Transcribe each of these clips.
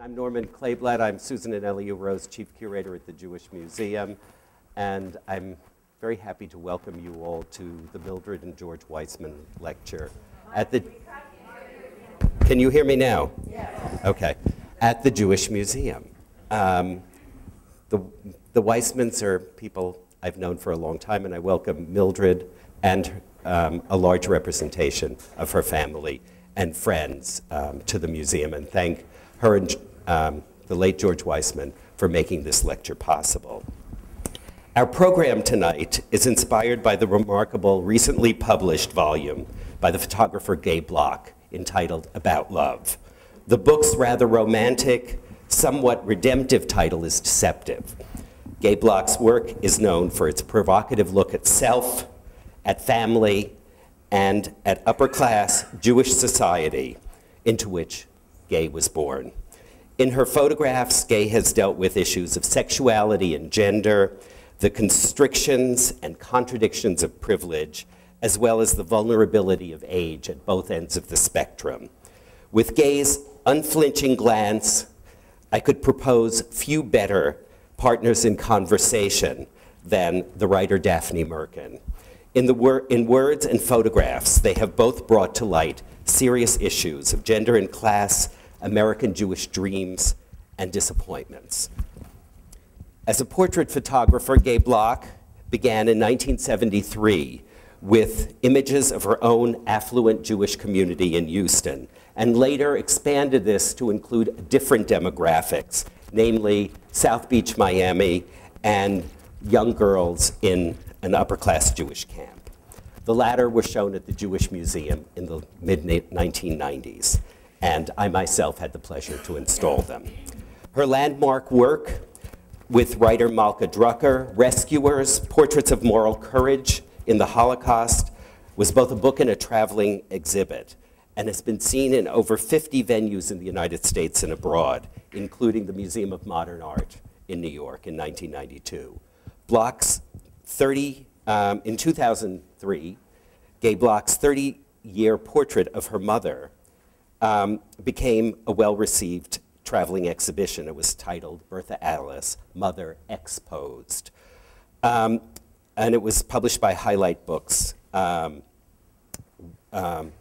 I'm Norman Kleeblatt. I'm Susan and Elihu Rose, Chief Curator at the Jewish Museum, and I'm very happy to welcome you all to the Mildred and George Weissman Lecture at the. Can you hear me now? Yes. Okay. At the Jewish Museum. Um, the, the Weissmans are people I've known for a long time, and I welcome Mildred and um, a large representation of her family and friends um, to the museum, and thank her and um, the late George Weissman for making this lecture possible. Our program tonight is inspired by the remarkable recently published volume by the photographer Gay Block entitled About Love. The book's rather romantic, somewhat redemptive title is deceptive. Gay Block's work is known for its provocative look at self, at family, and at upper class Jewish society into which Gay was born. In her photographs, Gay has dealt with issues of sexuality and gender, the constrictions and contradictions of privilege, as well as the vulnerability of age at both ends of the spectrum. With Gay's unflinching glance, I could propose few better partners in conversation than the writer Daphne Merkin. In, the wor in words and photographs, they have both brought to light serious issues of gender and class, American Jewish dreams, and disappointments. As a portrait photographer, Gay Block began in 1973 with images of her own affluent Jewish community in Houston, and later expanded this to include different demographics, namely South Beach, Miami, and young girls in an upper class Jewish camp. The latter were shown at the Jewish Museum in the mid 1990s, and I myself had the pleasure to install them. Her landmark work with writer Malka Drucker, Rescuers, Portraits of Moral Courage in the Holocaust, was both a book and a traveling exhibit, and has been seen in over 50 venues in the United States and abroad, including the Museum of Modern Art in New York in 1992. Block's 30, um, in 2003, Gay Block's 30 year portrait of her mother um, became a well received traveling exhibition. It was titled Bertha Alice, Mother Exposed. Um, and it was published by Highlight Books. Um, um,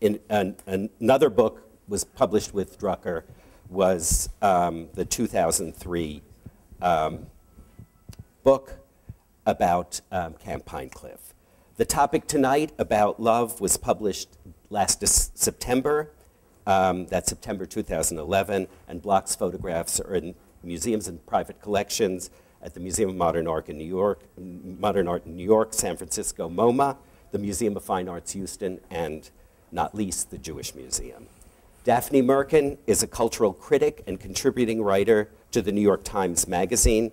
in, an, another book was published with Drucker was um, the 2003 um, book about um, Camp Pinecliff. The topic tonight about love was published last September um, that's September 2011, and Block's photographs are in museums and private collections at the Museum of Modern Art in New York, Modern Art in New York, San Francisco, MoMA, the Museum of Fine Arts Houston, and not least the Jewish Museum. Daphne Merkin is a cultural critic and contributing writer to the New York Times Magazine,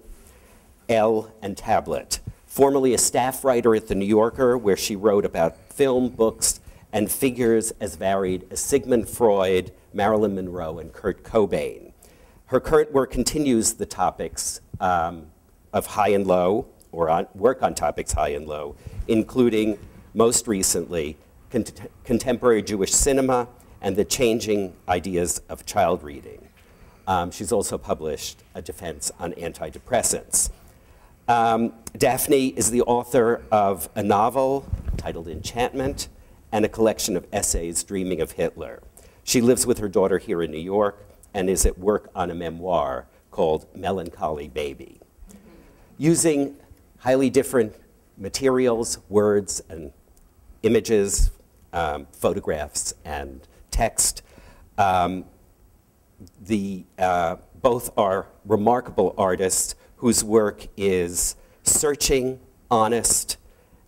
Elle and Tablet. Formerly a staff writer at the New Yorker, where she wrote about film, books, and figures as varied as Sigmund Freud, Marilyn Monroe, and Kurt Cobain. Her current work continues the topics um, of high and low, or on, work on topics high and low, including, most recently, cont contemporary Jewish cinema and the changing ideas of child reading. Um, she's also published a defense on antidepressants. Um, Daphne is the author of a novel titled Enchantment, and a collection of essays dreaming of Hitler. She lives with her daughter here in New York and is at work on a memoir called Melancholy Baby. Using highly different materials, words, and images, um, photographs, and text, um, the, uh, both are remarkable artists whose work is searching, honest,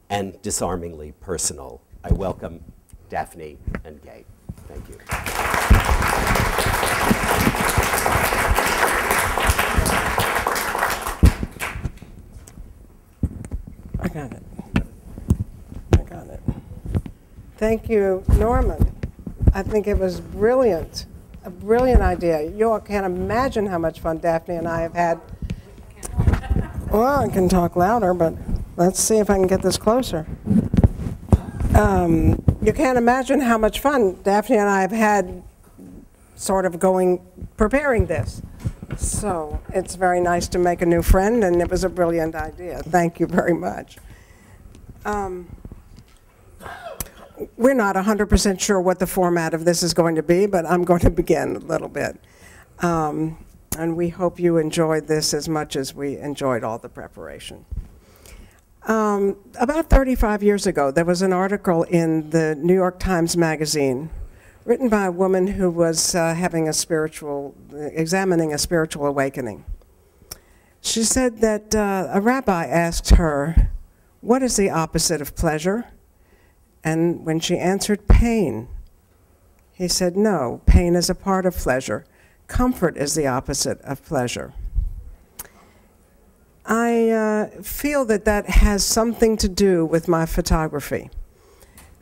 and disarmingly personal. I welcome Daphne and Gay. Thank you. I got it. I got it. Thank you, Norman. I think it was brilliant, a brilliant idea. You all can't imagine how much fun Daphne and I have had. Well, I can talk louder, but let's see if I can get this closer. Um, you can't imagine how much fun Daphne and I have had sort of going, preparing this. So it's very nice to make a new friend, and it was a brilliant idea. Thank you very much. Um, We're not 100% sure what the format of this is going to be, but I'm going to begin a little bit. Um, And we hope you enjoyed this as much as we enjoyed all the preparation. Um, About 35 years ago, there was an article in the New York Times Magazine written by a woman who was uh, having a spiritual, examining a spiritual awakening. She said that uh, a rabbi asked her, What is the opposite of pleasure? And when she answered pain, he said, No, pain is a part of pleasure. Comfort is the opposite of pleasure. I uh, feel that that has something to do with my photography.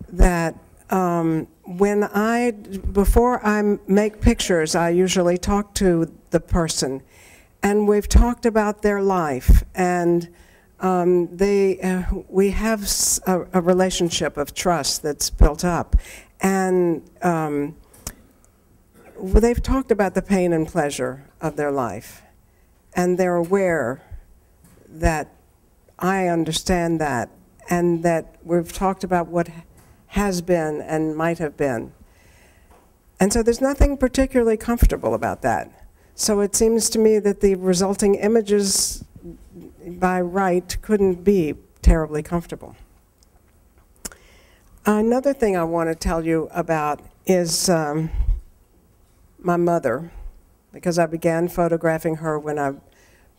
That um, when I, before I make pictures, I usually talk to the person, and we've talked about their life, and um, they, uh, we have a relationship of trust that's built up, and um, they've talked about the pain and pleasure of their life, and they're aware that I understand that, and that we've talked about what has been and might have been. And so there's nothing particularly comfortable about that. So it seems to me that the resulting images by right couldn't be terribly comfortable. Another thing I want to tell you about is um, my mother, because I began photographing her when I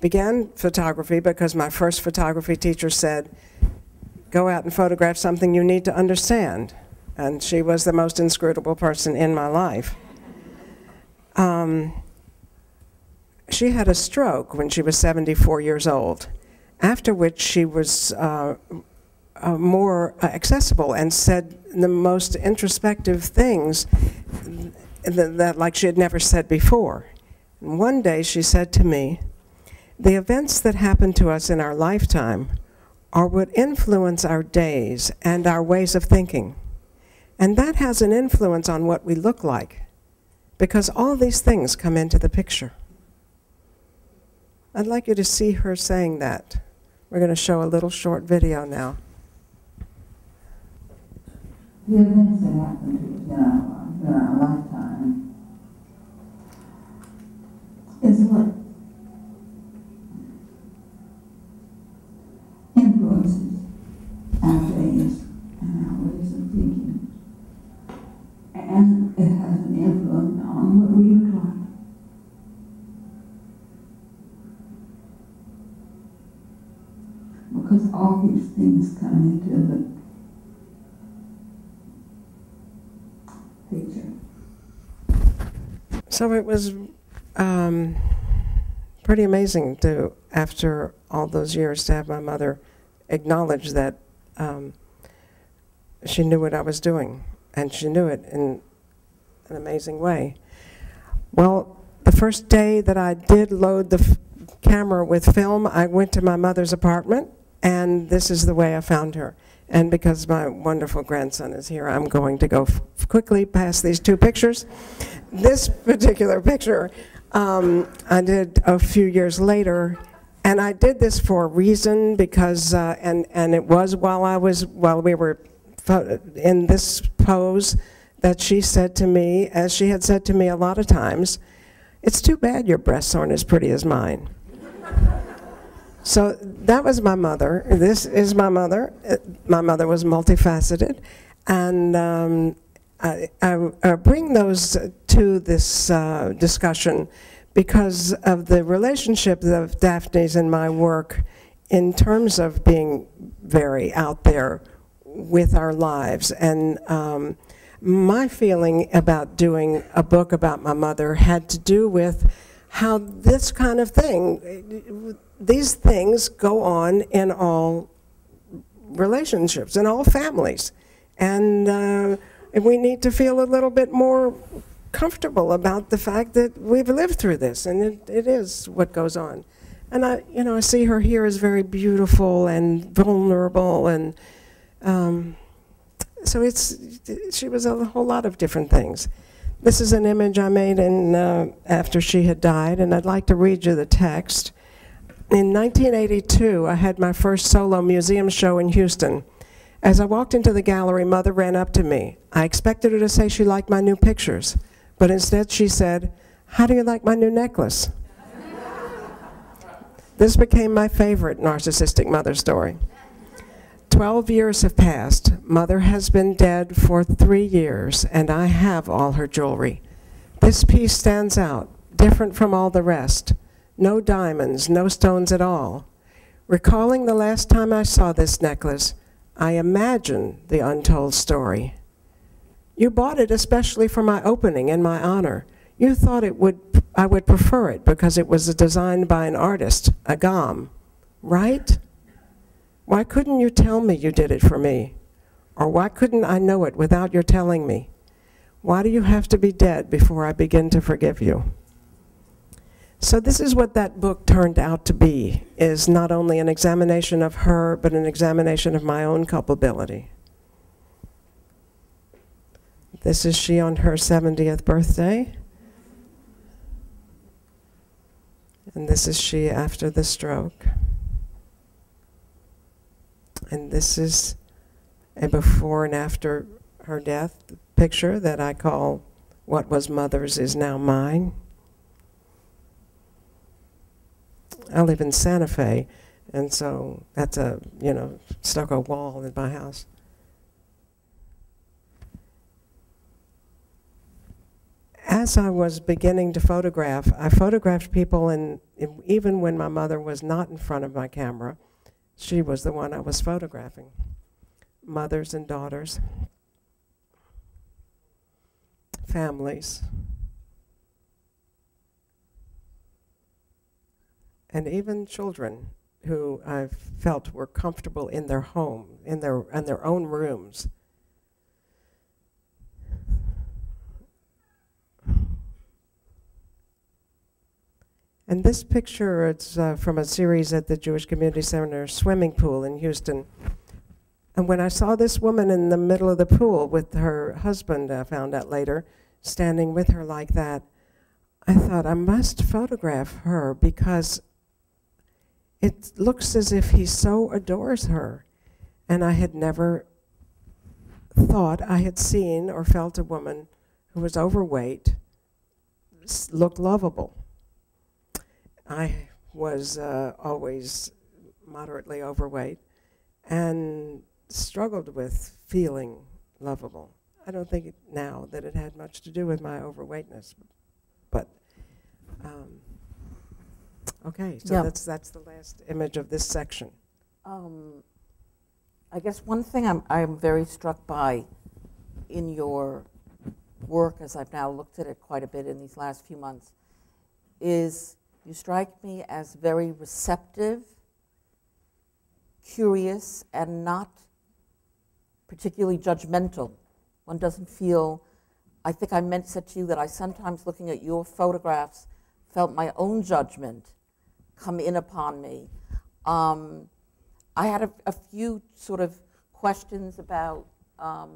began photography because my first photography teacher said, go out and photograph something you need to understand. And she was the most inscrutable person in my life. Um, she had a stroke when she was 74 years old, after which she was uh, uh, more accessible and said the most introspective things that, that like she had never said before. And one day she said to me, the events that happen to us in our lifetime are what influence our days and our ways of thinking. And that has an influence on what we look like, because all these things come into the picture. I'd like you to see her saying that. We're going to show a little short video now. The events that happen to us in our, in our lifetime is what influences our days and our ways of thinking. And it has an influence on what we look like. Because all these things come into the picture. So it was um, pretty amazing to, after all those years, to have my mother acknowledge that um, she knew what I was doing, and she knew it in an amazing way. Well, the first day that I did load the camera with film, I went to my mother's apartment, and this is the way I found her. And because my wonderful grandson is here, I'm going to go quickly past these two pictures. This particular picture um, I did a few years later, and I did this for a reason because, uh, and and it was while I was while we were in this pose that she said to me, as she had said to me a lot of times, "It's too bad your breasts aren't as pretty as mine." So that was my mother. This is my mother. My mother was multifaceted. And um, I, I, I bring those to this uh, discussion because of the relationship of Daphne's and my work in terms of being very out there with our lives. And um, my feeling about doing a book about my mother had to do with how this kind of thing, these things go on in all relationships, in all families. And uh, we need to feel a little bit more comfortable about the fact that we've lived through this, and it, it is what goes on. And I, you know, I see her here as very beautiful and vulnerable, and um, so it's she was a whole lot of different things. This is an image I made in, uh, after she had died, and I'd like to read you the text. In 1982, I had my first solo museum show in Houston. As I walked into the gallery, Mother ran up to me. I expected her to say she liked my new pictures, but instead she said, How do you like my new necklace? this became my favorite narcissistic mother story. Twelve years have passed. Mother has been dead for three years, and I have all her jewelry. This piece stands out, different from all the rest. No diamonds, no stones at all. Recalling the last time I saw this necklace, I imagine the untold story. You bought it especially for my opening in my honor. You thought it would, I would prefer it because it was designed by an artist, a GOM, right? Why couldn't you tell me you did it for me? Or why couldn't I know it without your telling me? Why do you have to be dead before I begin to forgive you? So this is what that book turned out to be, is not only an examination of her, but an examination of my own culpability. This is she on her 70th birthday. And this is she after the stroke. And this is a before and after her death picture that I call What Was Mother's Is Now Mine. I live in Santa Fe, and so that's a, you know, stucco wall in my house. As I was beginning to photograph, I photographed people, and even when my mother was not in front of my camera, she was the one I was photographing. Mothers and daughters, families, and even children who I felt were comfortable in their home, in their, in their own rooms. And this picture, is uh, from a series at the Jewish Community Center swimming pool in Houston. And when I saw this woman in the middle of the pool with her husband, I found out later, standing with her like that, I thought I must photograph her because it looks as if he so adores her. And I had never thought I had seen or felt a woman who was overweight look lovable. I was uh, always moderately overweight and struggled with feeling lovable. I don't think it, now that it had much to do with my overweightness, but um, okay. So Yeah. that's that's the last image of this section. Um, I guess one thing I'm, I'm very struck by in your work, as I've now looked at it quite a bit in these last few months, is you strike me as very receptive, curious, and not particularly judgmental. One doesn't feel, I think I meant said to you that I sometimes looking at your photographs felt my own judgment come in upon me. Um, I had a, a few sort of questions about, um,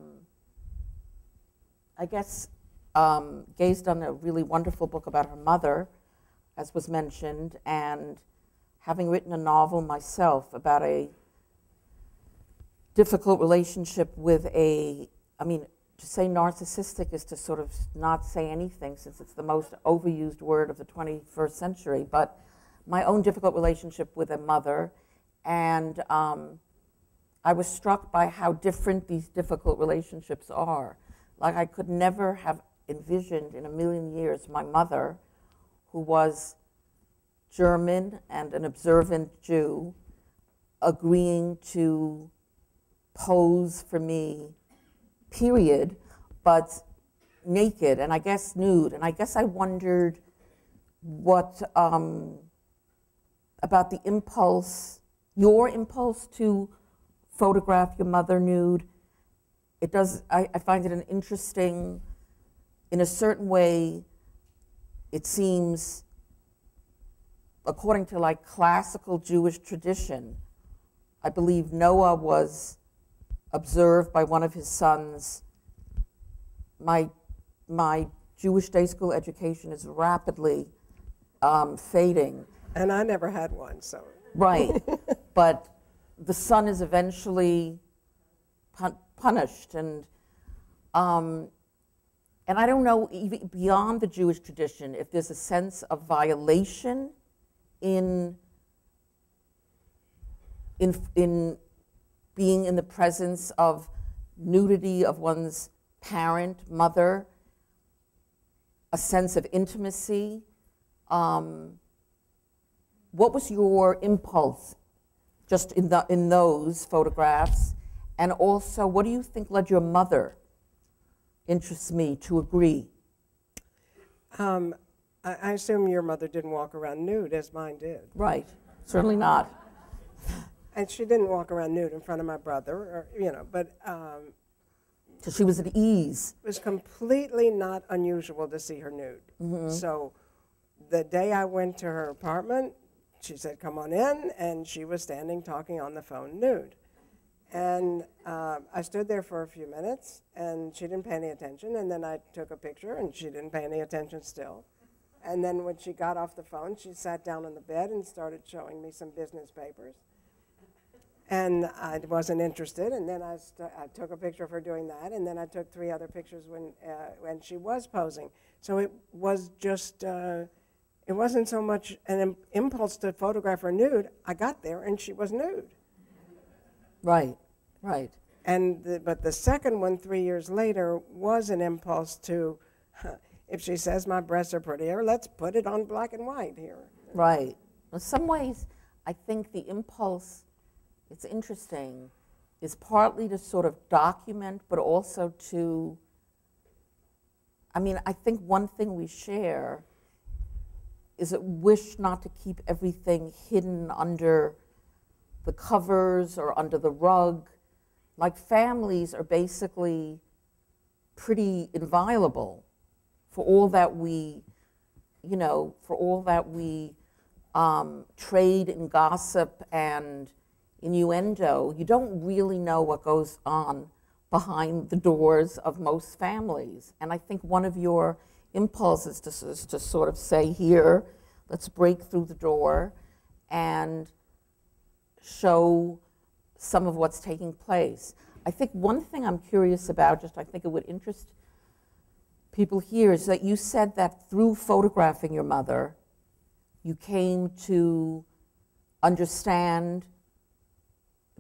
I guess, um, gazed on a really wonderful book about her mother, as was mentioned, and having written a novel myself about a difficult relationship with a, I mean, to say narcissistic is to sort of not say anything since it's the most overused word of the 21st century, but my own difficult relationship with a mother. And um, I was struck by how different these difficult relationships are. Like, I could never have envisioned in a million years my mother, who was German and an observant Jew, agreeing to pose for me, period, but naked and I guess nude. And I guess I wondered what um, about the impulse, your impulse to photograph your mother nude. It does, I, I find it an interesting, in a certain way, it seems, according to like classical Jewish tradition, I believe Noah was observed by one of his sons. My, my Jewish day school education is rapidly um, fading. And I never had one, so. Right. but the son is eventually pun- punished. And, um, and I don't know, even beyond the Jewish tradition, if there's a sense of violation in, in, in being in the presence of nudity of one's parent, mother, a sense of intimacy. Um, what was your impulse just in, the, in those photographs? And also, what do you think led your mother, interests me, to agree? Um, I, I assume your mother didn't walk around nude as mine did. Right, certainly not. And she didn't walk around nude in front of my brother, or, you know, but um, So she was at ease. it was completely not unusual to see her nude. So the day I went to her apartment, she said, Come on in, and she was standing talking on the phone nude. And uh, I stood there for a few minutes, and she didn't pay any attention. And then I took a picture, and she didn't pay any attention still. And then when she got off the phone, she sat down on the bed and started showing me some business papers. And I wasn't interested, and then I, I took a picture of her doing that, and then I took three other pictures when, uh, when she was posing. So it was just, uh, it wasn't so much an Im- impulse to photograph her nude. I got there, and she was nude. Right, right. And the, but the second one, three years later, was an impulse to, if she says my breasts are prettier, let's put it on black and white here. Right. In some ways, I think the impulse, it's interesting, is partly to sort of document, but also to, I mean, I think one thing we share is a wish not to keep everything hidden under the covers or under the rug. Like families are basically pretty inviolable for all that we, you know, for all that we um, trade in gossip and innuendo, you don't really know what goes on behind the doors of most families. And I think one of your impulses to, is to sort of say, here, let's break through the door and show some of what's taking place. I think one thing I'm curious about, just I think it would interest people here, is that you said that through photographing your mother, you came to understand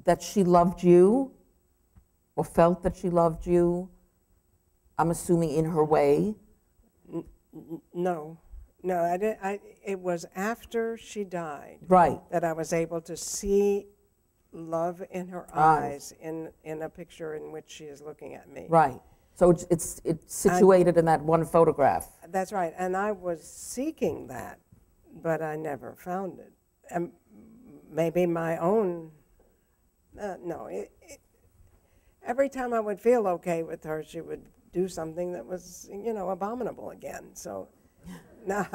that she loved you or felt that she loved you, I'm assuming in her way. No, no, I didn't. I, it was after she died Right, that I was able to see love in her Eyes. eyes in, in a picture in which she is looking at me. right. So it's, it's, it's situated in that one photograph. That's right. And I was seeking that, but I never found it. And maybe my own, uh, no. It, it, every time I would feel okay with her, she would do something that was, you know, abominable again. So, no,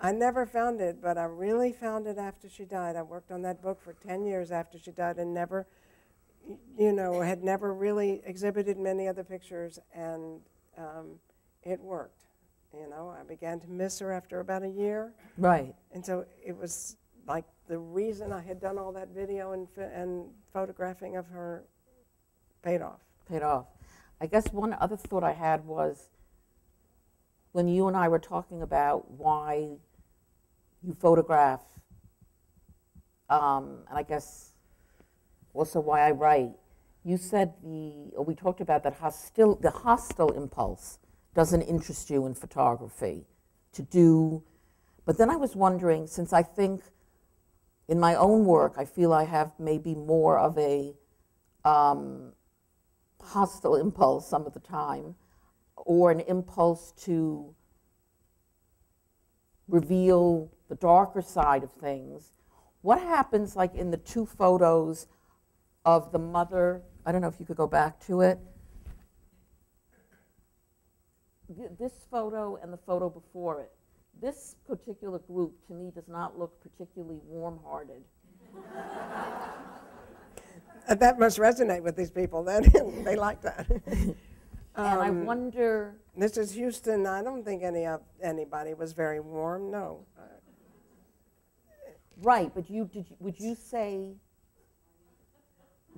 I never found it, but I really found it after she died. I worked on that book for 10 years after she died and never, you know, had never really exhibited many other pictures, and um, it worked. You know, I began to miss her after about a year, Right, and so it was like the reason I had done all that video and, and photographing of her paid off. paid off. I guess one other thought I had was when you and I were talking about why you photograph, um, and I guess also why I write, you said the, or we talked about that hostile, the hostile impulse doesn't interest you in photography to do, but then I was wondering, since I think in my own work, I feel I have maybe more of a um, hostile impulse some of the time, or an impulse to reveal the darker side of things. What happens, like in the two photos of the mother? I don't know if you could go back to it. This photo and the photo before it. This particular group, to me, does not look particularly warm hearted. Uh, That must resonate with these people then. they like that. And I wonder, This is Houston. I don't think any of anybody was very warm. No. Right, but you, did, you- would you say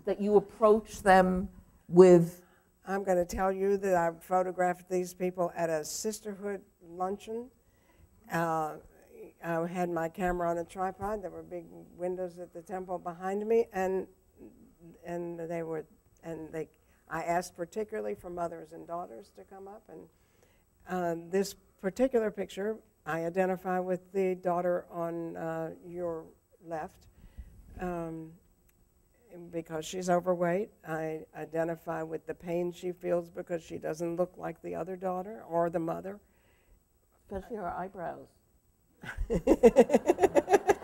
that you approach them with, I'm going to tell you that I photographed these people at a sisterhood luncheon. Uh, I had my camera on a tripod. There were big windows at the temple behind me, and and they were and they. I asked particularly for mothers and daughters to come up, and uh, this particular picture I identify with the daughter on uh, your left. Um, because she's overweight. I identify with the pain she feels because she doesn't look like the other daughter or the mother. especially her eyebrows?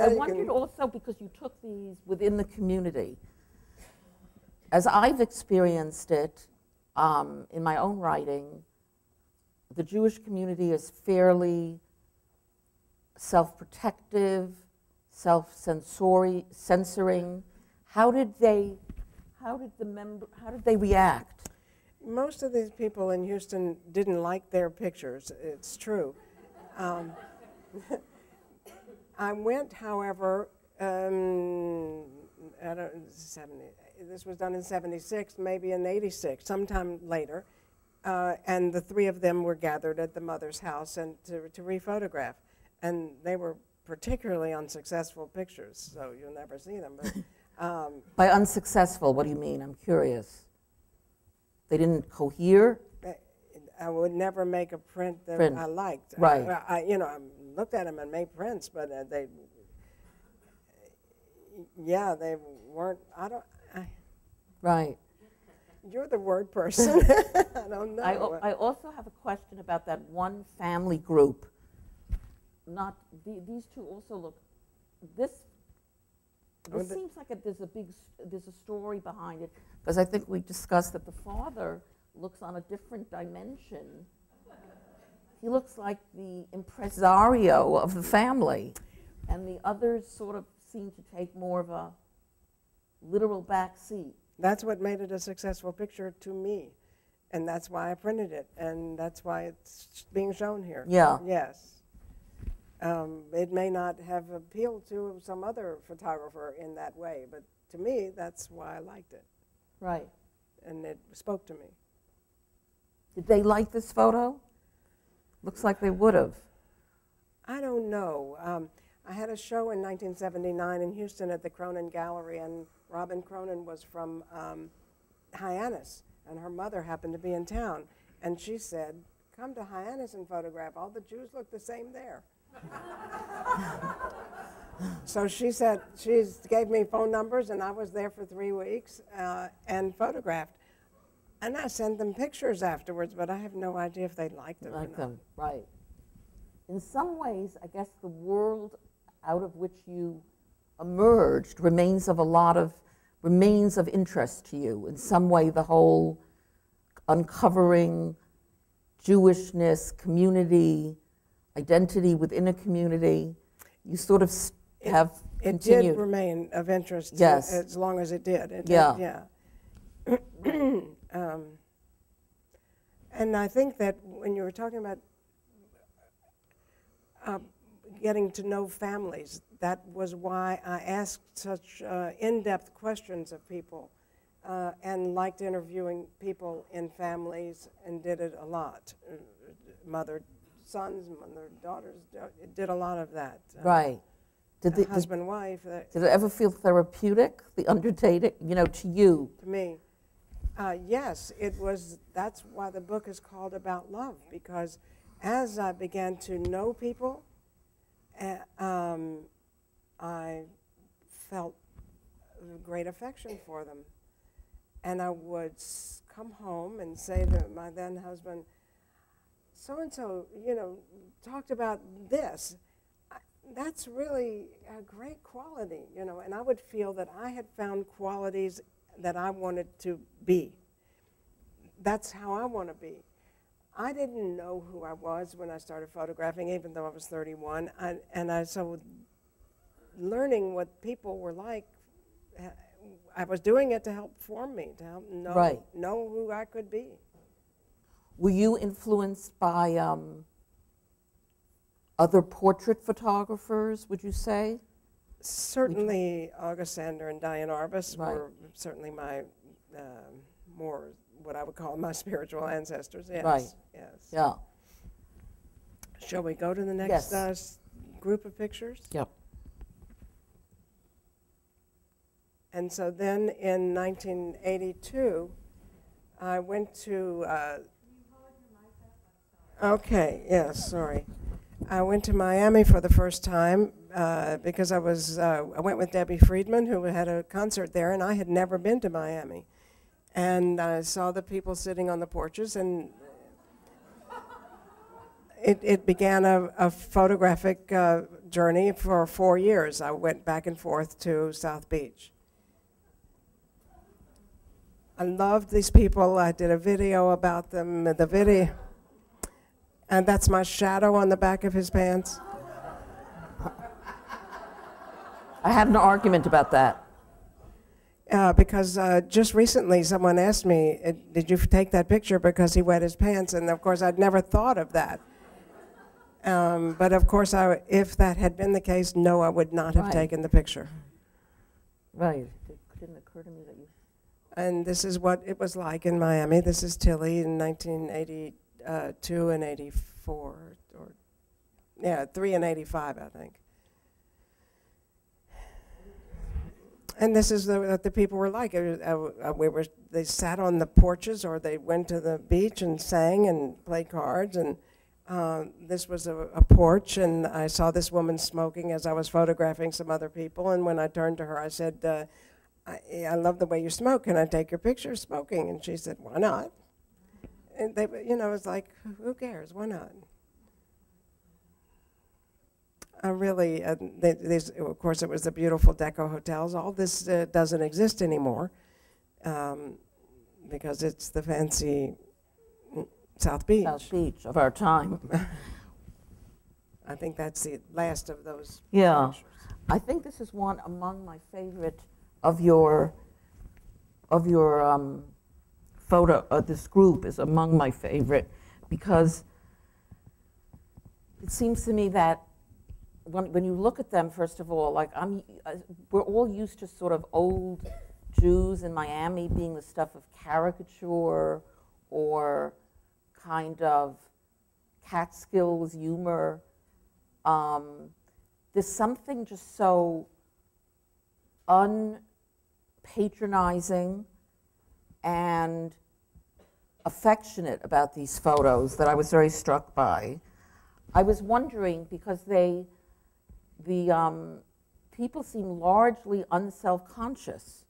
I wondered also, because you took these within the community, as I've experienced it um, in my own writing, the Jewish community is fairly self-protective, self-censoring. How did they, how did the member, how did they react? Most of these people in Houston didn't like their pictures. It's true. Um, I went, however, um, I don't, 70, this was done in 76, maybe in 86, sometime later. Uh, and the three of them were gathered at the mother's house and to, to rephotograph. And they were particularly unsuccessful pictures, so you'll never see them. But um, By unsuccessful, what do you mean? I'm curious. They didn't cohere? I would never make a print that Print. I liked. Right. I, you know, I looked at them and made prints, but uh, they, yeah, they weren't. I don't. I, Right. you're the word person. I don't know. I, I also have a question about that one family group. Not, the- these two also look, this, Oh, this the- seems like a- there's a big, there's a story behind it, because I think we discussed that the father looks on a different dimension. He looks like the impresario of the family, and the others sort of seem to take more of a literal back seat. that's what made it a successful picture to me, and that's why I printed it, and that's why it's being shown here. Yeah. Yes. Um, it may not have appealed to some other photographer in that way, but to me, that's why I liked it, Right. and it spoke to me. Did they like this photo? Looks like they would have. I don't know. Um, I had a show in 1979 in Houston at the Cronin Gallery, and Robin Cronin was from um, Hyannis, and her mother happened to be in town. And she said, Come to Hyannis and photograph. All the Jews look the same there. so she said, she gave me phone numbers, and I was there for three weeks uh, and photographed. And I sent them pictures afterwards, but I have no idea if they liked it or Like them, right. In some ways, I guess the world out of which you emerged remains of a lot of, remains of interest to you. In some way, the whole uncovering Jewishness, community, identity within a community, you sort of have It continued. did remain of interest Yes. as long as it did. It- it- Yeah. yeah. um, and I think that when you were talking about uh, getting to know families, that was why I asked such uh, in-depth questions of people uh, and liked interviewing people in families and did it a lot. Uh, Mother, sons, mother, daughters, did a lot of that. Uh, Right. Did, the, did, husband, wife, uh, did it ever feel therapeutic, the undertaking, you know, to you? to me. Uh, yes, it was. That's why the book is called About Love, because as I began to know people, uh, um, I felt great affection for them. And I would come home and say to my then husband, so and so, you know, talked about this. That's really a great quality, you know, and I would feel that I had found qualities that I wanted to be. That's how I want to be. I didn't know who I was when I started photographing, even though I was 31. I, and I, so learning what people were like. uh, I was doing it to help form me, to help know, Right. know who I could be. Were you influenced by um, other portrait photographers, would you say? Certainly, August Sander and Diane Arbus Right. were certainly my um, more what I would call my spiritual ancestors. Yes, Right. yes. Yeah. Shall we go to the next Yes. uh, group of pictures? Yep. And so then in 1982, I went to. Uh, okay, yes, sorry. I went to Miami for the first time uh, because I was. Uh, I went with Debbie Friedman, who had a concert there, and I had never been to Miami. And I saw the people sitting on the porches, and it, it began a, a photographic uh, journey for four years. I went back and forth to South Beach. I loved these people. I did a video about them. The video, and that's my shadow on the back of his pants. I had an argument about that. Uh, because uh, just recently someone asked me, "Uh, "Did you take that picture because he wet his pants?" And of course, I'd never thought of that. Um, but of course, I, if that had been the case, no, I would not have Right. taken the picture. Right. It didn't occur to me that you. And this is what it was like in Miami. This is Tilly in 1982 and 84, or yeah, three and 85, I think. And this is the, what the people were like. It uh, uh, we were, they sat on the porches or they went to the beach and sang and played cards. And uh, this was a, a porch, and I saw this woman smoking as I was photographing some other people. And when I turned to her, I said, uh, I, I love the way you smoke. Can I take your picture smoking? And she said, Why not? And they, you know, it's like, who cares? Why not? I really, uh, they, these, of course, it was the beautiful deco hotels. All this uh, doesn't exist anymore um, because it's the fancy mm, South Beach. South Beach of our time. I think that's the last of those. Yeah. pictures. I think this is one among my favorite of your of your um, photo. Uh, this group is among my favorite because it seems to me that when when you look at them, first of all, like I'm, uh, we're all used to sort of old Jews in Miami being the stuff of caricature or kind of Catskills humor. Um, there's something just so unpatronizing and affectionate about these photos that I was very struck by. I was wondering because they, the um, people seem largely unself-conscious.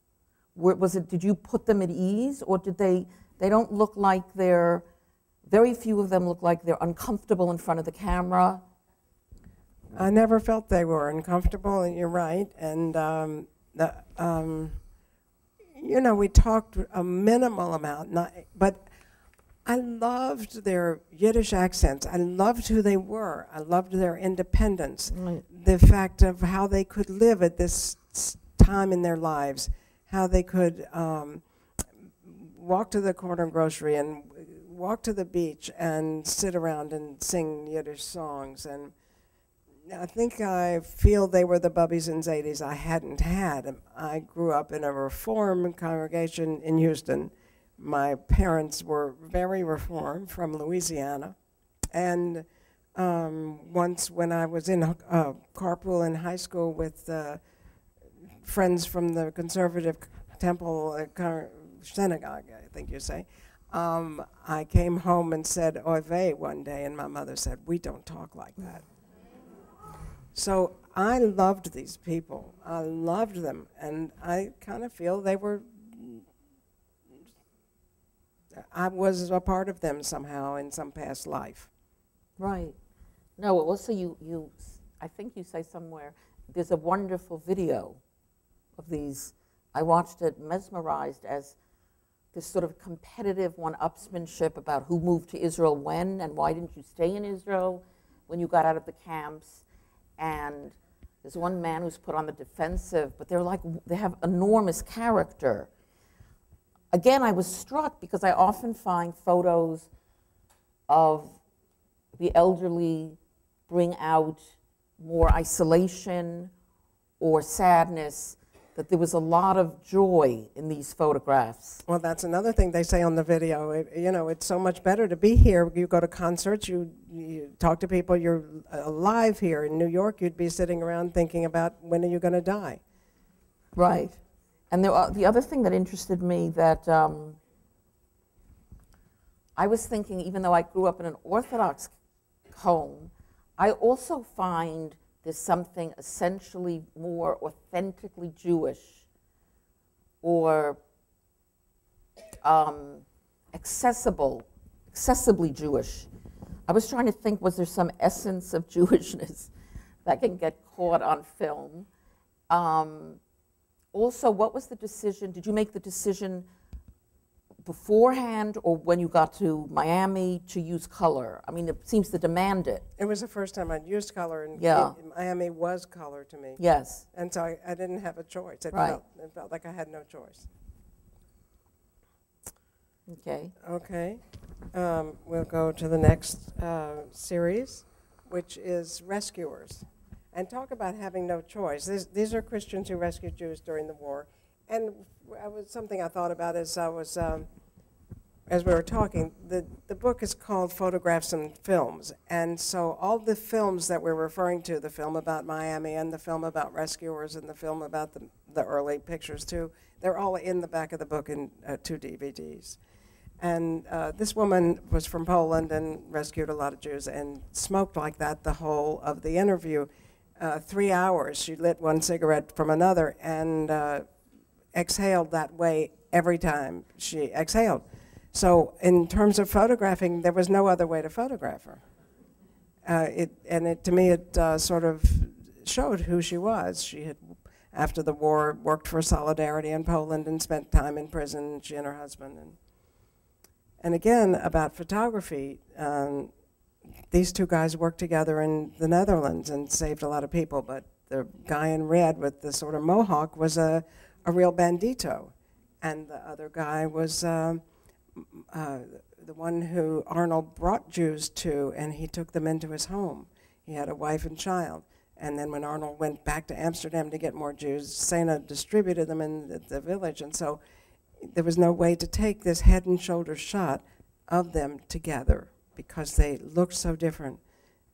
Was it? Did you put them at ease, or did they? They don't look like they're. Very few of them look like they're uncomfortable in front of the camera. I never felt they were uncomfortable, and you're right. And um, the, um, you know, we talked a minimal amount, not, but I loved their Yiddish accents. I loved who they were. I loved their independence. Right. The fact of how they could live at this time in their lives, how they could um, walk to the corner grocery and walk to the beach and sit around and sing Yiddish songs and. I think I feel they were the Bubbies and Zadies I hadn't had. I grew up in a Reform congregation in Houston. My parents were very Reform from Louisiana. And um, once when I was in a uh, carpool in high school with uh, friends from the conservative temple uh, synagogue, I think you say, um, I came home and said oy vey one day, and my mother said, we don't talk like that. So I loved these people. I loved them, and I kind of feel they were. I was a part of them somehow in some past life. Right. No, also you, you, I think you say somewhere, there's a wonderful video of these. I watched it mesmerized as this sort of competitive one-upsmanship about who moved to Israel when and why didn't you stay in Israel when you got out of the camps. And There's one man who's put on the defensive, but they're like, they have enormous character. Again, I was struck because I often find photos of the elderly bring out more isolation or sadness, that there was a lot of joy in these photographs. Well, that's another thing they say on the video. It, you know, it's so much better to be here. You go to concerts, you, you talk to people, you're alive here. In New York, you'd be sitting around thinking about when are you going to die? Right. And there, are- the other thing that interested me that um, I was thinking, even though I grew up in an Orthodox home, I also find there's something essentially more authentically Jewish or um, accessible, accessibly Jewish. I was trying to think, was there some essence of Jewishness that can get caught on film? Um, also, what was the decision? Did you make the decision beforehand or when you got to Miami to use color? I mean, it seems to demand it. It was the first time I'd used color, and Yeah. it- Miami was color to me. Yes. And so I, I didn't have a choice. It, Right. felt, it felt like I had no choice. Okay. Okay. Um, we'll go to the next uh, series, which is Rescuers. And talk about having no choice. These, these are Christians who rescued Jews during the war. And I was, something I thought about as I was, um, as we were talking, the, the book is called Photographs and Films. And so all the films that we're referring to, the film about Miami and the film about rescuers and the film about the, the early pictures too, they're all in the back of the book in uh, two DVDs. And uh, this woman was from Poland and rescued a lot of Jews and smoked like that the whole of the interview. Uh, three hours. She lit one cigarette from another and uh, exhaled that way every time she exhaled. So, in terms of photographing, there was no other way to photograph her. Uh, it, and it, to me, it uh, sort of showed who she was. She had, after the war, worked for Solidarity in Poland and spent time in prison, she and her husband. And, and again, about photography, um, these two guys worked together in the Netherlands and saved a lot of people, but the guy in red with the sort of mohawk was a, a real bandito. And the other guy was um, uh, the one who Arnold brought Jews to, and he took them into his home. He had a wife and child. And then when Arnold went back to Amsterdam to get more Jews, Sena distributed them in the, the village. And so there was no way to take this head and shoulders shot of them together because they looked so different.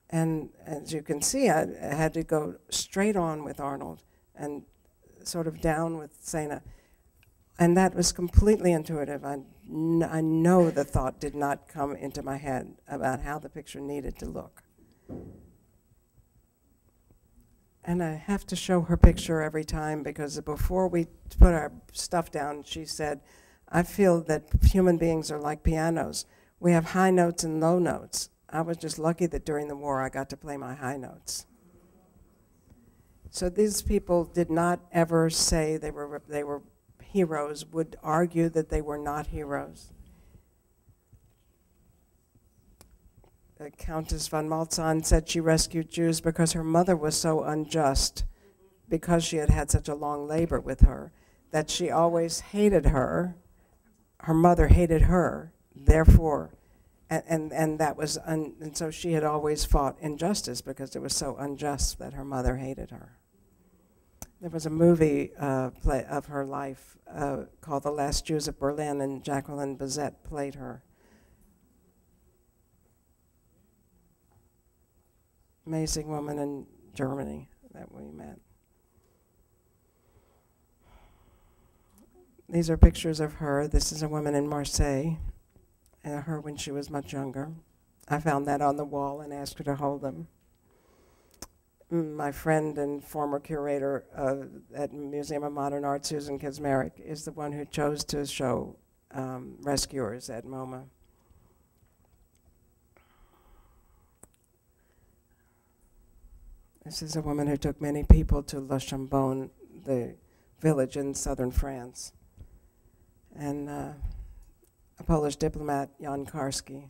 And as you can see, I, I had to go straight on with Arnold and sort of down with Sena. And that was completely intuitive. I, I know the thought did not come into my head about how the picture needed to look. And I have to show her picture every time because before we put our stuff down, she said, I feel that human beings are like pianos. We have high notes and low notes. I was just lucky that during the war I got to play my high notes. So these people did not ever say they were, they were heroes, would argue that they were not heroes. Uh, Countess von Maltzan said she rescued Jews because her mother was so unjust, because she had had such a long labor with her, that she always hated her. Her mother hated her, therefore, and, and, and that was, and so she had always fought injustice because it was so unjust that her mother hated her. There was a movie uh, play of her life uh, called The Last Jews of Berlin, and Jacqueline Bisset played her. Amazing woman in Germany that we met. These are pictures of her. This is a woman in Marseille, her when she was much younger. I found that on the wall and asked her to hold them. Mm, My friend and former curator uh, at Museum of Modern Art, Susan Kismaric, is the one who chose to show um, rescuers at MoMA. This is a woman who took many people to Le Chambon, the village in southern France, and uh, a Polish diplomat, Jan Karski.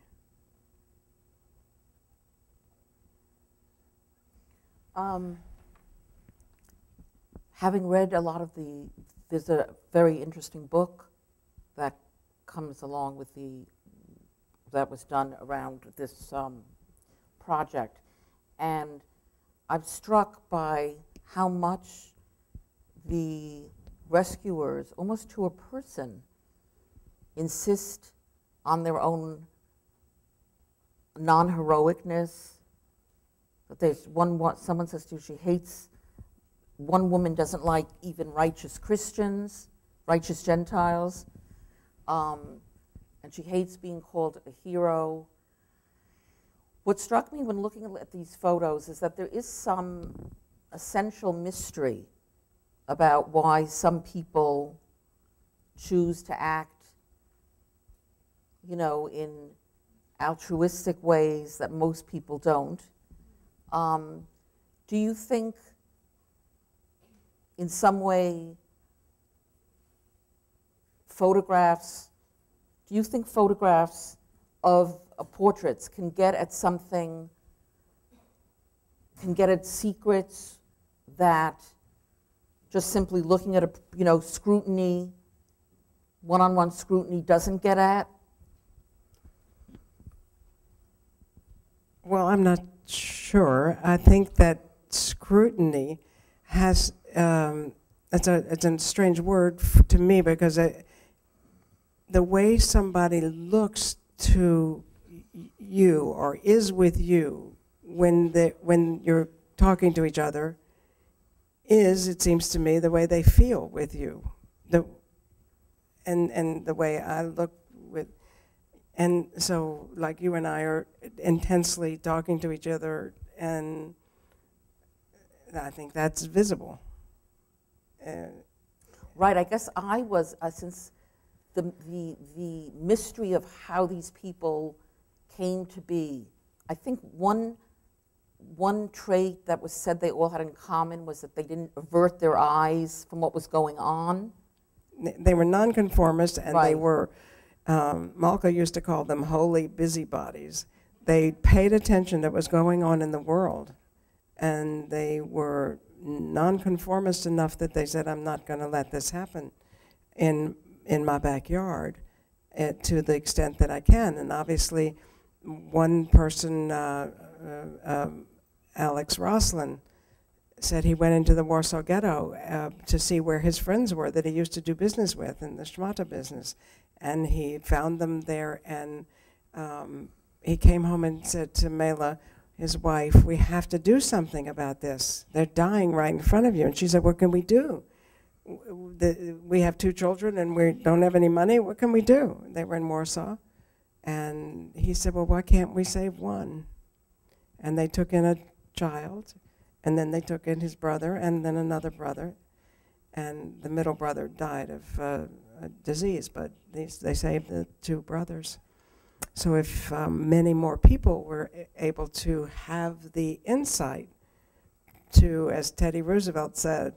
Um, having read a lot of the, there's a very interesting book that comes along with the, that was done around this um, project. And I'm struck by how much the rescuers, almost to a person, insist on their own non-heroicness. That there's one, one, someone says to you, she hates, one woman doesn't like even righteous Christians, righteous Gentiles, um, and she hates being called a hero. What struck me when looking at these photos is that there is some essential mystery about why some people choose to act, you know, in altruistic ways that most people don't. Um, do you think, in some way, photographs, do you think photographs of portraits can get at something, can get at secrets that just simply looking at a, you know, scrutiny, one-on-one scrutiny doesn't get at? Well, I'm not sure. I think that scrutiny has, um, it's, a, it's a strange word to me because it, the way somebody looks to you or is with you when, they, when you're talking to each other is, it seems to me, the way they feel with you. The, and, and the way I look and so, like you and I are intensely talking to each other, and I think that's visible. Uh, Right, I guess I was, uh, since the, the, the mystery of how these people came to be, I think one, one trait that was said they all had in common was that they didn't avert their eyes from what was going on. they- they were nonconformists, and they were, um, Malka used to call them holy busybodies. They paid attention to what was going on in the world, and they were nonconformist enough that they said, I'm not going to let this happen in, in my backyard uh, to the extent that I can. And obviously, one person, uh, uh, um, Alex Roslan, said he went into the Warsaw Ghetto uh, to see where his friends were that he used to do business with in the schmata business. And he found them there, and um, he came home and said to Mela, his wife, We have to do something about this. They're dying right in front of you. And she said, What can we do? The- We have two children and we don't have any money. What can we do? They were in Warsaw. And he said, Well, why can't we save one? And they took in a child, and then they took in his brother, and then another brother. And the middle brother died of uh, a disease, but they saved the two brothers. So if um, many more people were able to have the insight to, as Teddy Roosevelt said,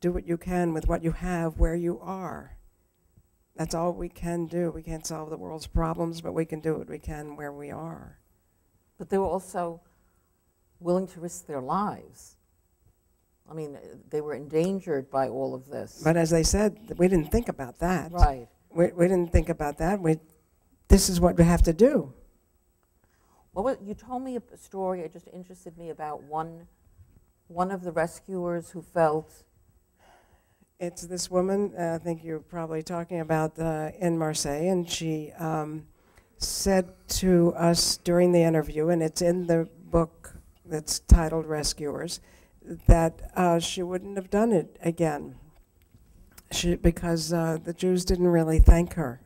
do what you can with what you have where you are. That's all we can do. We can't solve the world's problems, but we can do what we can where we are. But they were also willing to risk their lives. I mean, they were endangered by all of this. But as they said, we didn't think about that. Right. We, we didn't think about that. We, this is what we have to do. What you told me a story, it just interested me about one, one of the rescuers who felt, It's this woman, uh, I think you're probably talking about uh, in Marseille, and she um, said to us during the interview, and it's in the book that's titled Rescuers, that uh, she wouldn't have done it again she, because uh, the Jews didn't really thank her.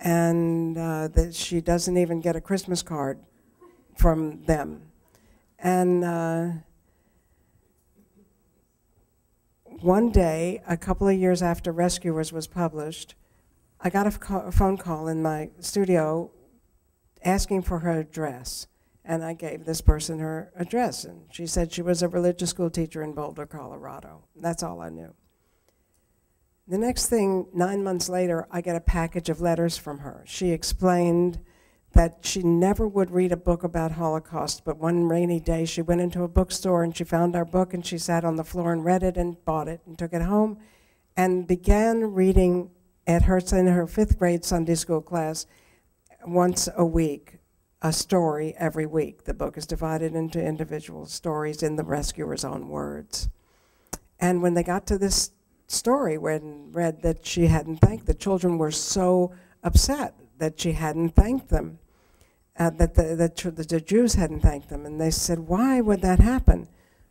And uh, that she doesn't even get a Christmas card from them. And uh, one day, a couple of years after Rescuers was published, I got a, phone call in my studio asking for her address. And I gave this person her address. And she said she was a religious school teacher in Boulder, Colorado. That's all I knew. The next thing, nine months later, I get a package of letters from her. She explained that she never would read a book about Holocaust, but one rainy day she went into a bookstore and she found our book and she sat on the floor and read it and bought it and took it home and began reading at her in her fifth grade Sunday school class once a week, a story every week. The book is divided into individual stories in the rescuer's own words. And when they got to this story, when read that she hadn't thanked, the children were so upset that she hadn't thanked them, uh, that the, that the Jews hadn't thanked them. And they said, why would that happen?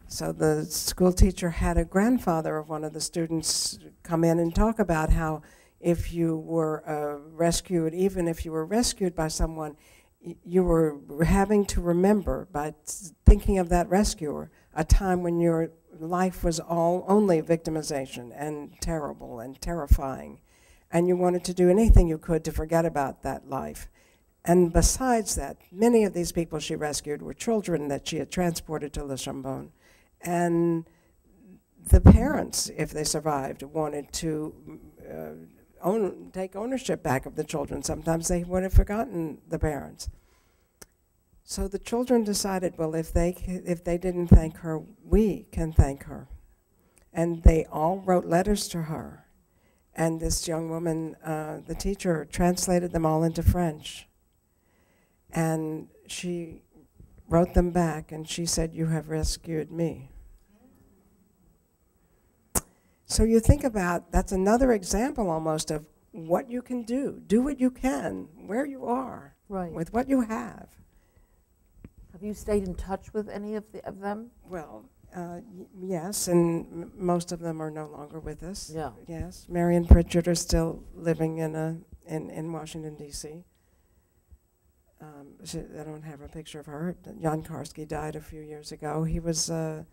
So the school teacher had a grandfather of one of the students come in and talk about how if you were uh, rescued, even if you were rescued by someone, you were having to remember by thinking of that rescuer a time when your life was all only victimization and terrible and terrifying, and you wanted to do anything you could to forget about that life. And besides that, many of these people she rescued were children that she had transported to Le Chambon. And the parents, if they survived, wanted to uh, own, take ownership back of the children. Sometimes they would have forgotten the parents. So the children decided, well, if they, if they didn't thank her, we can thank her. And they all wrote letters to her. And this young woman, uh, the teacher, translated them all into French. And she wrote them back, and she said, You have rescued me. So you think about that's another example almost of what you can do. Do what you can, where you are, Right. with what you have. Have you stayed in touch with any of, the, of them? Well, uh, y- yes, and m- most of them are no longer with us. Yeah. Yes, Marion Pritchard are still living in a in, in Washington D.C. Um, she, I don't have a picture of her. Jan Karski died a few years ago. He was uh,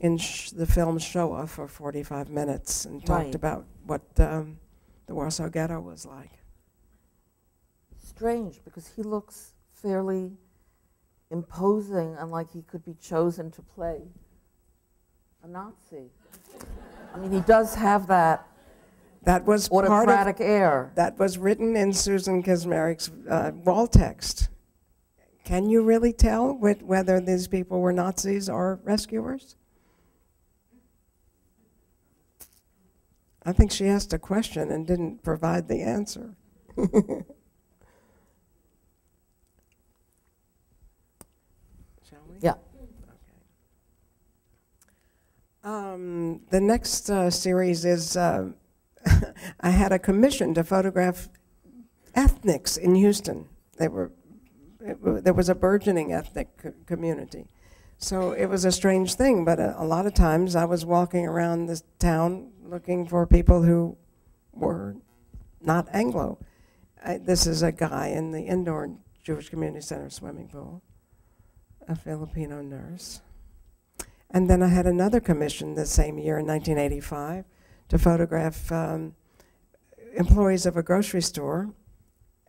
in sh- the film Shoah for 45 minutes and talked about what um, the Warsaw Ghetto was like. Strange, because he looks fairly imposing and like he could be chosen to play a Nazi. I mean, he does have that That was part of autocratic air. that was written in Susan Kismaric's uh, wall text. Can you really tell wh- whether these people were Nazis or rescuers? I think she asked a question and didn't provide the answer. Shall we? Yeah. Um, the next uh, series is uh, I had a commission to photograph ethnics in Houston. They were, it, there was a burgeoning ethnic co- community. So it was a strange thing, but a, a lot of times I was walking around this town looking for people who were not Anglo. I, this is a guy in the indoor Jewish Community Center swimming pool, a Filipino nurse. And then I had another commission the same year in 1985 to photograph um, employees of a grocery store.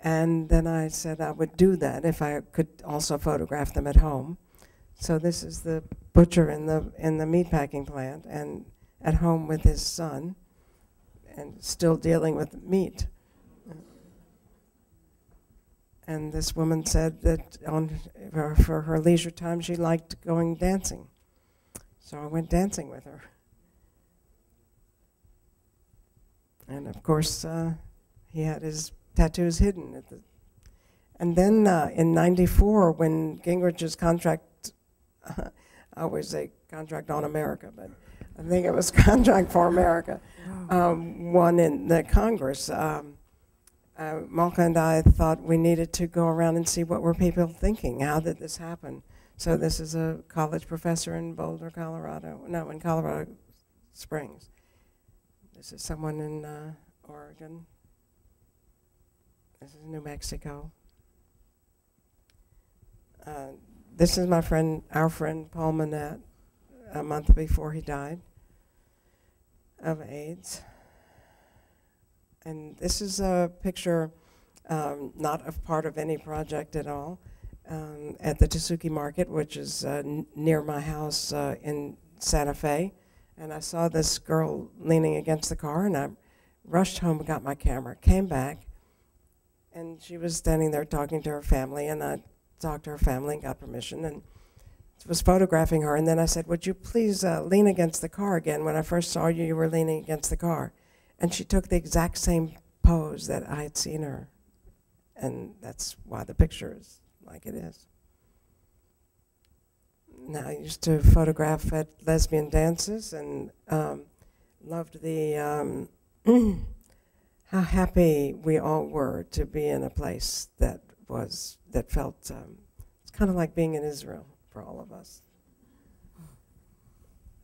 And then I said I would do that if I could also photograph them at home. So this is the butcher in the in the meatpacking plant and at home with his son and still dealing with meat. And this woman said that on for, her leisure time she liked going dancing. So I went dancing with her. And of course, uh, he had his tattoos hidden. The, and then uh, in 94, when Gingrich's contract, I always say contract on America, but I think it was contract for America, um, won in the Congress. Um, uh, Malka and I thought we needed to go around and see what were people thinking. How did this happen? So this is a college professor in Boulder, Colorado. No, in Colorado Springs. This is someone in uh, Oregon. This is New Mexico. Uh, this is my friend, our friend Paul Manette, a month before he died of AIDS. And this is a picture, um, not of part of any project at all, um, at the Tesuque Market, which is uh, near my house uh, in Santa Fe. And I saw this girl leaning against the car, and I rushed home and got my camera, came back, and she was standing there talking to her family, and I talked to her family and got permission, and was photographing her. And then I said, "Would you please uh, lean against the car again? When I first saw you, you were leaning against the car." And she took the exact same pose that I had seen her, and that's why the picture is like it is. Now, I used to photograph at lesbian dances and um, loved the um, how happy we all were to be in a place that was that felt um, it's kind of like being in Israel for all of us,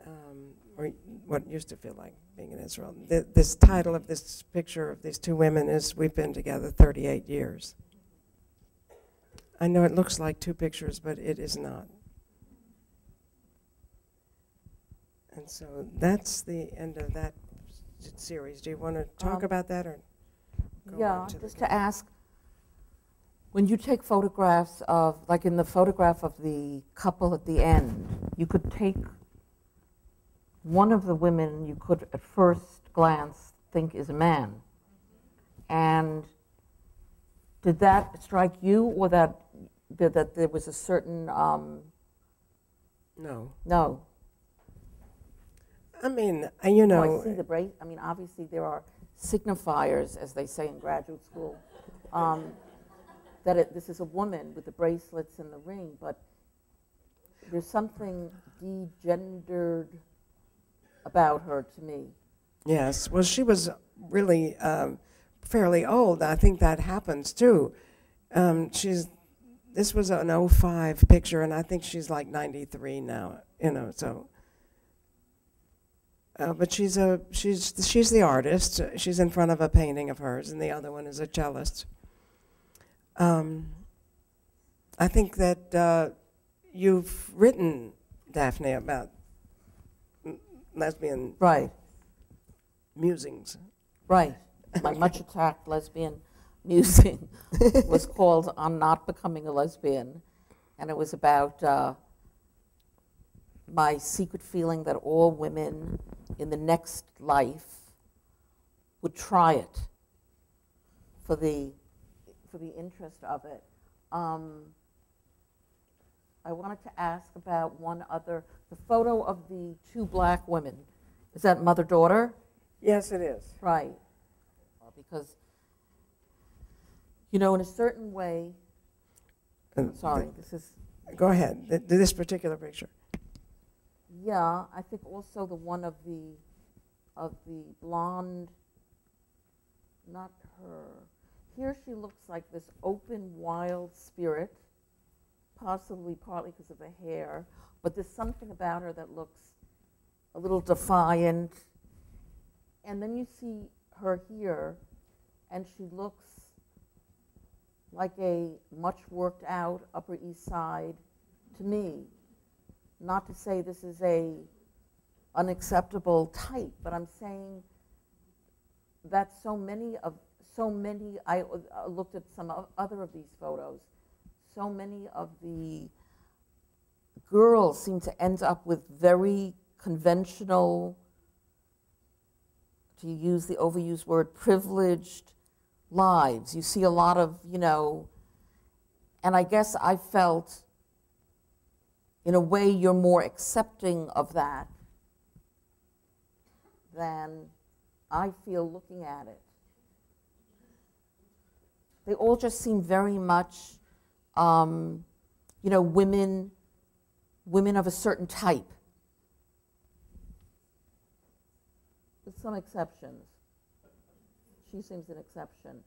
um, or what used to feel like being in Israel. Th- this title of this picture of these two women is "We've been together 38 years." I know it looks like two pictures, but it is not. And so that's the end of that s- series. Do you want to talk Um, about that or? go Yeah, on to the- just to ask, when you take photographs of, like in the photograph of the couple at the end, you could take one of the women you could at first glance think is a man. And did that strike you or that, that there was a certain, um, No. no? I mean, you Oh, know, I see the break, I mean, obviously there are signifiers, as they say in graduate school, um, that it, this is a woman with the bracelets and the ring, but there's something degendered about her to me. yes. Well, she was really um, fairly old. I think that happens too. Um, she's. This was an 05 picture, and I think she's like 93 now. You know, so. Uh, but she's a she's she's the artist. She's in front of a painting of hers, and the other one is a cellist. Um, I think that uh, you've written Daphne about lesbian Right, musings. right. My much attacked lesbian musing was called On Not Becoming a Lesbian, and it was about uh, my secret feeling that all women in the next life would try it for the for the interest of it. Um, I wanted to ask about one other the photo of the two black women. Is that mother daughter? Yes, it is. Right. Well, because you know, in a certain way. Uh, Sorry, this is Go ahead. Th- This particular picture. Yeah, I think also the one of the, of the blonde, not her. Here she looks like this open, wild spirit, possibly partly because of the hair, but there's something about her that looks a little defiant. And then you see her here, and she looks like a much worked out Upper East Side to me not to say this is a unacceptable type, but I'm saying that so many of so many. I uh, looked at some o- other of these photos. So many of the girls seem to end up with very conventional, to use the overused word, privileged lives. You see a lot of, you know, and I guess I felt in a way you're more accepting of that than I feel looking at it. They all just seem very much, um, you know, women, women of a certain type, with some exceptions. She seems an exception.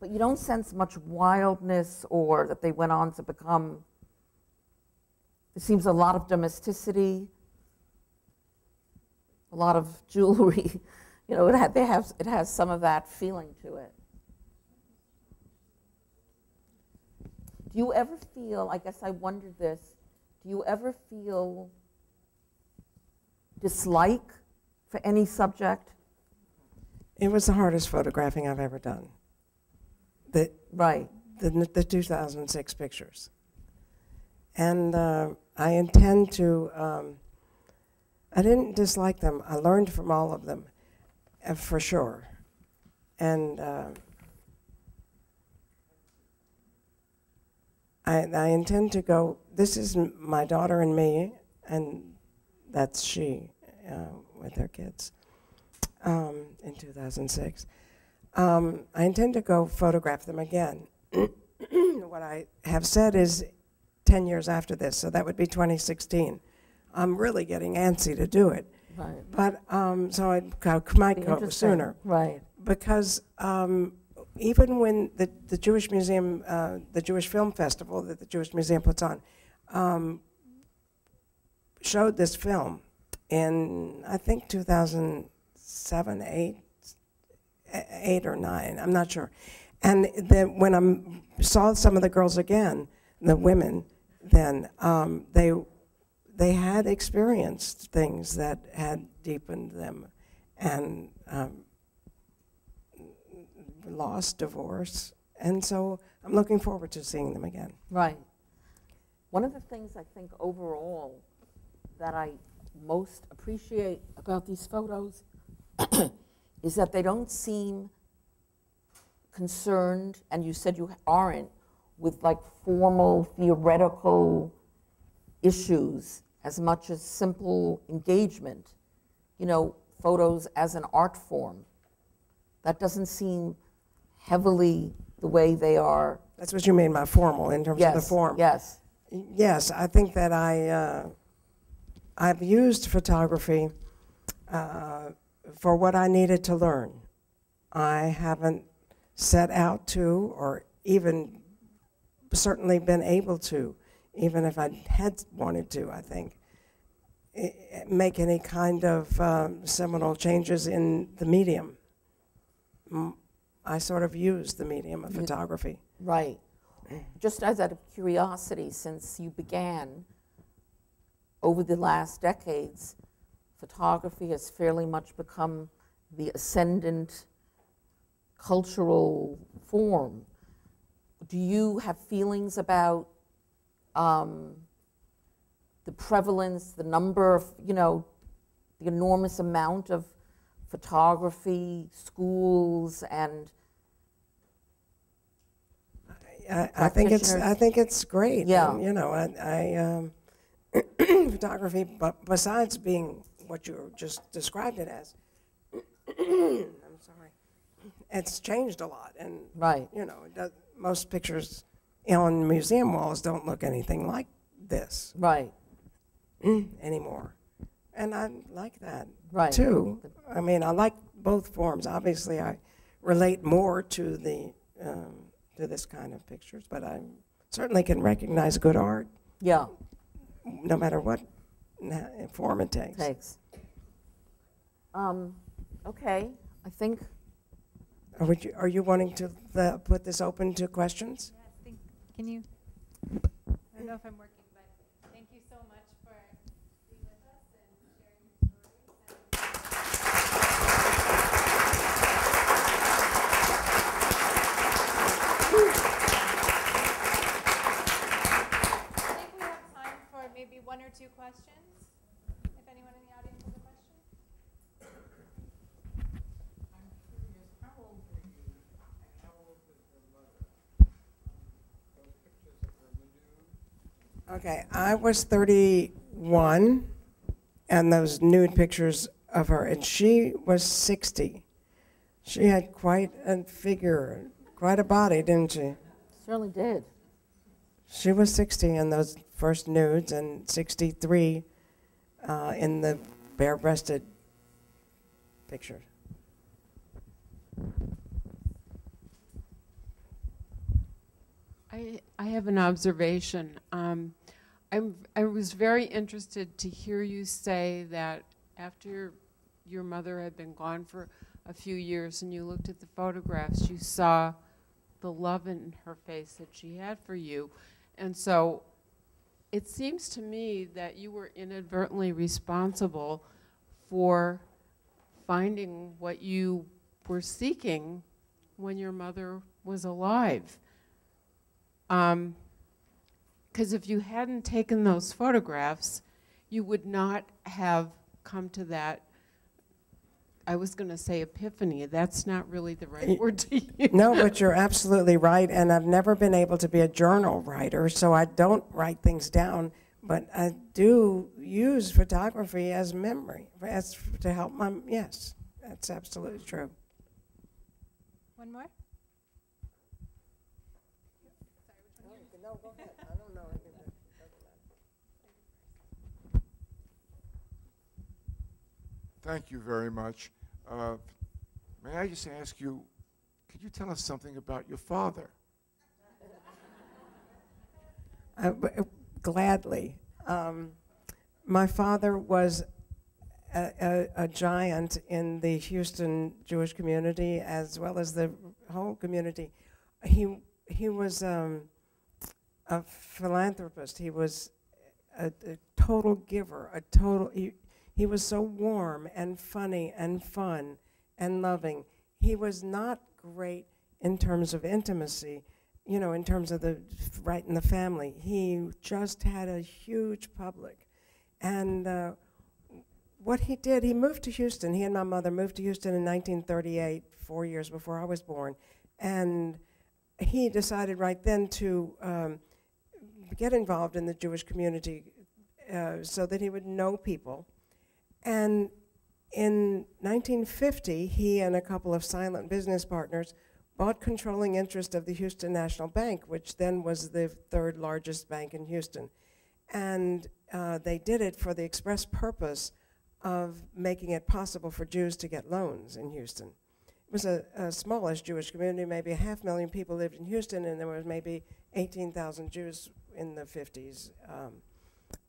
But you don't sense much wildness or that they went on to become there seems a lot of domesticity, a lot of jewelry. You know, it, ha- they have, it has some of that feeling to it. Do you ever feel, I guess I wondered this, do you ever feel dislike for any subject? It was the hardest photographing I've ever done. The, Right. the, the 2006 pictures. And uh, I intend to, um, I didn't dislike them. I learned from all of them, uh, for sure. And uh, I, I intend to go, this is my daughter and me, and that's she uh, with her kids um, in 2006. Um, I intend to go photograph them again. what I have said is 10 years after this, so that would be 2016. I'm really getting antsy to do it. Right. But, um, so I might go sooner Right. because um, even when the, the Jewish Museum, uh, the Jewish Film Festival that the Jewish Museum puts on, um, showed this film in, I think, 2007, 8, eh, 8 or 9, I'm not sure. And then when I saw some of the girls again, the women, then um, they, they had experienced things that had deepened them. And um, loss, divorce, and so I'm looking forward to seeing them again. Right. One of the things I think overall that I most appreciate about these photos is that they don't seem concerned, and you said you aren't, with like formal theoretical issues as much as simple engagement. You know, photos as an art form. That doesn't seem heavily the way they are. That's what you mean by formal in terms Yes. of the form. Yes. Yes, I think that I uh, I've used photography uh, for what I needed to learn. I haven't set out to, or even certainly been able to, even if I had wanted to. I think make any kind of um, seminal changes in the medium. I sort of use the medium of photography. Right. Just as out of curiosity, since you began, over the last decades, photography has fairly much become the ascendant cultural form. Do you have feelings about um, the prevalence, the number of, you know, the enormous amount of photography schools and I, I think it's I think it's great. Yeah. you know, I, I um, photography, but besides being what you just described it as, I'm sorry, it's changed a lot, and right, you know, does, most pictures on museum walls don't look anything like this right, anymore, and I like that right. too. I mean, I like both forms. Obviously, I relate more to the um, to this kind of pictures, but I certainly can recognize good art, Yeah, no matter what form it takes. takes. Um, okay, I think, Are, would you, are you wanting to uh, put this open to questions? Yeah, I think, can you, I don't know if I'm working, but thank you so much for being with us and sharing your stories. and- I think we have time for maybe one or two questions, if anyone in the audience has a question. Okay, I was 31, and those nude pictures of her, and she was 60. She had quite a figure, quite a body, didn't she? certainly did. She was 60 in those first nudes and 63 uh, in the bare breasted picture. I, I have an observation. Um, I'm, I was very interested to hear you say that after your, your mother had been gone for a few years and you looked at the photographs, you saw the love in her face that she had for you. And so it seems to me that you were inadvertently responsible for finding what you were seeking when your mother was alive. Um, because if you hadn't taken those photographs, you would not have come to that I was going to say epiphany. That's not really the right word to use. No, but you're absolutely right, and I've never been able to be a journal writer, so I don't write things down, but I do use photography as memory, as to help my, yes, that's absolutely true. One more? No, go ahead, I don't know. Thank you very much. Uh, May I just ask you, could you tell us something about your father? Uh, uh, Gladly. Um, My father was a, a, a giant in the Houston Jewish community as well as the whole community. He, he was um, a philanthropist. He was a, a total giver, a total, he was so warm and funny and fun and loving. He was not great in terms of intimacy, you know, in terms of the right in the family. He just had a huge public. And uh, what he did, he moved to Houston. He and my mother moved to Houston in 1938, four years before I was born. And he decided right then to um, get involved in the Jewish community uh, so that he would know people. And in 1950, he and a couple of silent business partners bought controlling interest of the Houston National Bank, which then was the third largest bank in Houston. And uh, they did it for the express purpose of making it possible for Jews to get loans in Houston. It was a, a smallish Jewish community, maybe a half million people lived in Houston, and there was maybe 18,000 Jews in the 50s. Um,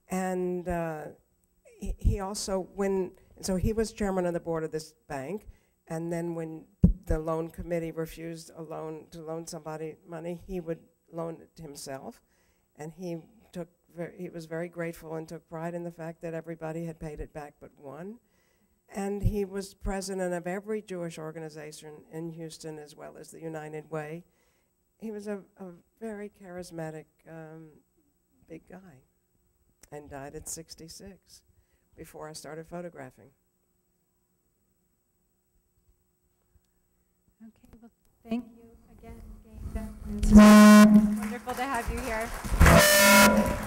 and uh, he, also, when, so he was chairman of the board of this bank, and then when the loan committee refused a loan to loan somebody money, he would loan it himself, and he took, he was very grateful and took pride in the fact that everybody had paid it back but one. And he was president of every Jewish organization in Houston as well as the United Way. He was a, a very charismatic, um, big guy and died at 66 before I started photographing. Okay, well, thank you again, Geisha. It's wonderful to have you here.